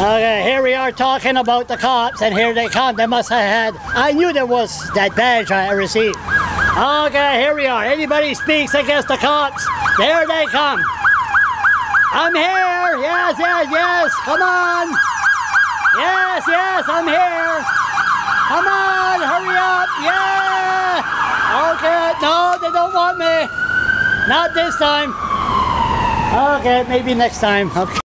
Okay, here we are talking about the cops, and here they come. They must have had. I knew there was that badge I received. Okay, here we are. Anybody speaks against the cops, there they come. I'm here. Yes, yes, yes. Come on. Yes, yes, I'm here. Come on, hurry up. Yeah. Okay. No, they don't want me. Not this time. Okay, maybe next time. Okay.